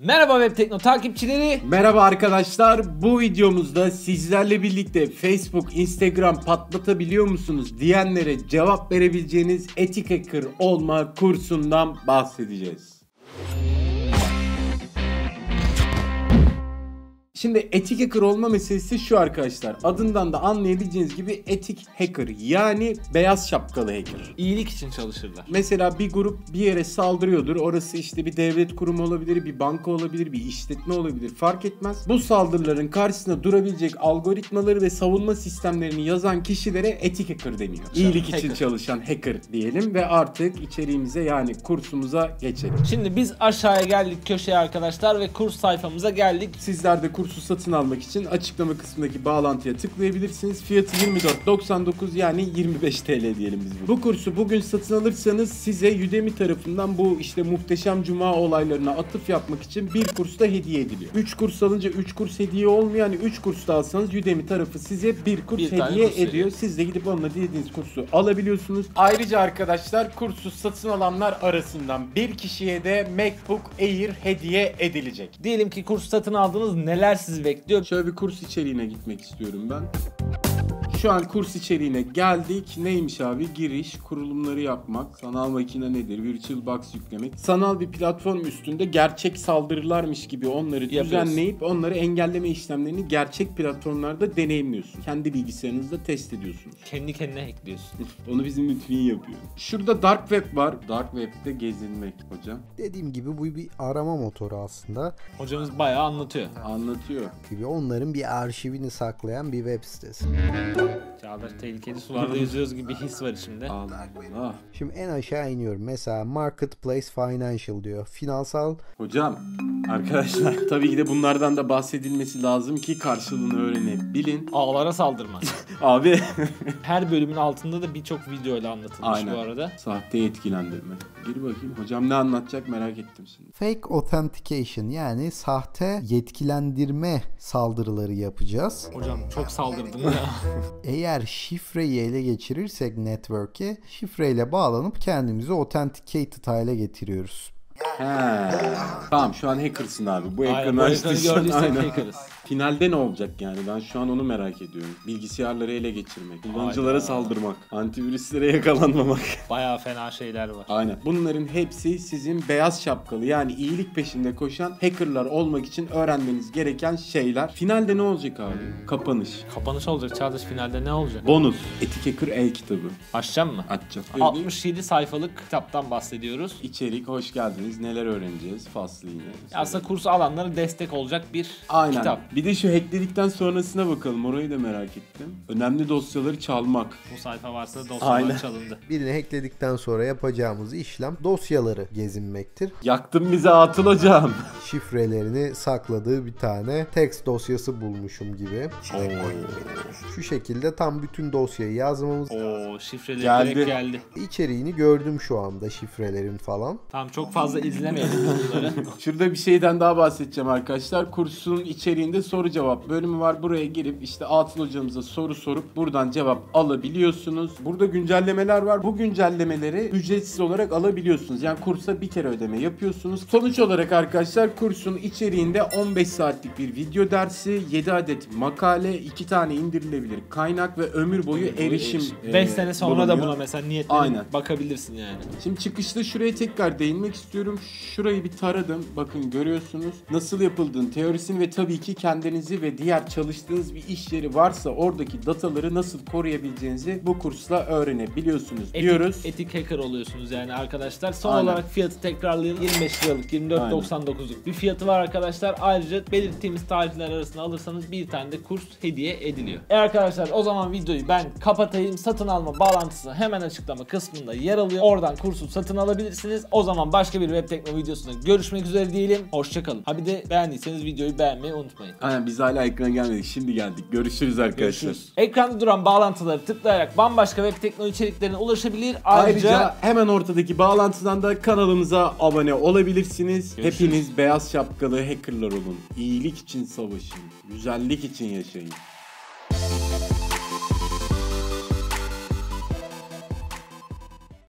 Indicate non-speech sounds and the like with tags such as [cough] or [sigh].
Merhaba Web Tekno takipçileri. Merhaba arkadaşlar. Bu videomuzda sizlerle birlikte Facebook, Instagram patlatabiliyor musunuz diyenlere cevap verebileceğiniz etik hacker olma kursundan bahsedeceğiz. Şimdi etik hacker olma meselesi şu arkadaşlar. Adından da anlayabileceğiniz gibi etik hacker yani beyaz şapkalı hacker. İyilik için çalışırlar. Mesela bir grup bir yere saldırıyordur. Orası işte bir devlet kurumu olabilir, bir banka olabilir, bir işletme olabilir. Fark etmez. Bu saldırıların karşısında durabilecek algoritmaları ve savunma sistemlerini yazan kişilere etik hacker deniyor. İyilik için hacker. çalışan hacker diyelim ve artık içeriğimize yani kursumuza geçelim. Şimdi biz aşağıya geldik köşeye arkadaşlar ve kurs sayfamıza geldik. Sizler de kursu satın almak için açıklama kısmındaki bağlantıya tıklayabilirsiniz. Fiyatı 24.99 yani 25 TL diyelim biz. Bu kursu bugün satın alırsanız size Udemy tarafından bu işte muhteşem cuma olaylarına atıf yapmak için bir kurs da hediye ediliyor. 3 kurs alınca 3 kurs hediye olmuyor. Yani 3 kurs da alsanız Udemy tarafı size bir kurs Bir hediye kurs ediyor. veriyor. Siz de gidip onunla dilediğiniz kursu alabiliyorsunuz. Ayrıca arkadaşlar kursu satın alanlar arasından bir kişiye de MacBook Air hediye edilecek. Diyelim ki kurs satın aldınız neler sizi bekliyor? Şöyle bir kurs içeriğine gitmek istiyorum ben. Şu an kurs içeriğine geldik. Neymiş abi? Giriş, kurulumları yapmak, sanal makine nedir, VirtualBox yüklemek. Sanal bir platform üstünde gerçek saldırılarmış gibi onları düzenleyip onları engelleme işlemlerini gerçek platformlarda deneyimliyorsun. Kendi bilgisayarınızda test ediyorsunuz. Kendi kendine hackliyorsun. [laughs] Onu bizim Lütfi'yi yapıyor. Şurada Dark Web var. Dark Web'de gezinmek hocam. Dediğim gibi bu bir arama motoru aslında. Hocamız bayağı anlatıyor. Anlatıyor. Gibi onların bir arşivini saklayan bir web sitesi. Çağdaş tehlikeli sularda yüzüyoruz gibi bir his var içimde. Allah. Şimdi en aşağı iniyorum. Mesela Marketplace Financial diyor. Finansal Hocam arkadaşlar tabii ki de bunlardan da bahsedilmesi lazım ki karşılığını öğrenebilin. Ağlara saldırma. [laughs] Abi [laughs] Her bölümün altında da birçok video ile anlatılmış Aynen. bu arada. sahte yetkilendirme. Gir bakayım hocam ne anlatacak merak ettim şimdi. Fake Authentication yani sahte yetkilendirme saldırıları yapacağız. Hocam çok saldırdım ya. [laughs] Eğer şifreyi ele geçirirsek network'e şifreyle bağlanıp kendimizi authenticated hale getiriyoruz. He. Tamam şu an hackersın abi. Bu ekranı bu ekranı açtıysan gördüysek aynen. hackerız. Finalde ne olacak yani ben şu an onu merak ediyorum. Bilgisayarları ele geçirmek, kullanıcılara Hayda. saldırmak, antivirüslere yakalanmamak. [laughs] Bayağı fena şeyler var. Aynen. Bunların hepsi sizin beyaz şapkalı yani iyilik peşinde koşan hackerlar olmak için öğrenmeniz gereken şeyler. Finalde ne olacak abi? Kapanış. Kapanış olacak Çağdaş finalde ne olacak? Bonus. Etik Hacker el-kitabı. Açacağım mı? Açacağım. 67 sayfalık kitaptan bahsediyoruz. İçerik hoş geldiniz. Neler öğreneceğiz? Faslı yine. Aslında kursu alanlara destek olacak bir Aynen. kitap. Bir de şu hackledikten sonrasına bakalım. Orayı da merak ettim. Önemli dosyaları çalmak. Bu sayfa varsa dosyalar Aynen. çalındı. [laughs] Birini hackledikten sonra yapacağımız işlem dosyaları gezinmektir. Yaktın bize atılacağım. [laughs] Şifrelerini sakladığı bir tane text dosyası bulmuşum gibi. Şu şekilde tam bütün dosyayı yazmamız Oo şifreleri Geldi. direkt geldi. içeriğini gördüm şu anda şifrelerin falan. Tamam çok fazla izlemeyelim bunları. [laughs] Şurada bir şeyden daha bahsedeceğim arkadaşlar. Kursun içeriğinde soru cevap bölümü var. Buraya girip işte Atıl hocamıza soru sorup buradan cevap alabiliyorsunuz. Burada güncellemeler var. Bu güncellemeleri ücretsiz olarak alabiliyorsunuz. Yani kursa bir kere ödeme yapıyorsunuz. Sonuç olarak arkadaşlar kursun içeriğinde 15 saatlik bir video dersi, 7 adet makale, 2 tane indirilebilir kaynak ve ömür boyu erişim. 5 e, sene sonra da bulunuyor. buna mesela niyetlenip Aynen. bakabilirsin yani. Şimdi çıkışta şuraya tekrar değinmek istiyorum. Şurayı bir taradım. Bakın görüyorsunuz. Nasıl yapıldığını, teorisini ve tabii ki kendinizi ve diğer çalıştığınız bir iş yeri varsa oradaki dataları nasıl koruyabileceğinizi bu kursla öğrenebiliyorsunuz Etik, diyoruz. etik hacker oluyorsunuz yani arkadaşlar. Son Aynen. olarak fiyatı tekrarlayalım. 25 liralık 24.99'luk bir fiyatı var arkadaşlar. Ayrıca belirttiğimiz tarihler arasında alırsanız bir tane de kurs hediye ediliyor. E arkadaşlar o zaman videoyu ben kapatayım. Satın alma bağlantısı hemen açıklama kısmında yer alıyor. Oradan kursu satın alabilirsiniz. O zaman başka bir web tekno videosunda görüşmek üzere diyelim. Hoşçakalın. Ha bir de beğendiyseniz videoyu beğenmeyi unutmayın. Aynen biz hala ekrana gelmedik. Şimdi geldik. Görüşürüz arkadaşlar. Görüşürüz. Ekranda duran bağlantıları tıklayarak bambaşka web tekno içeriklerine ulaşabilir. Ayrıca, Ayrıca hemen ortadaki bağlantıdan da kanalımıza abone olabilirsiniz. Görüşürüz. Hepiniz beyaz şapkalı hackerlar olun. İyilik için savaşın. Güzellik için yaşayın.